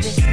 Thanks.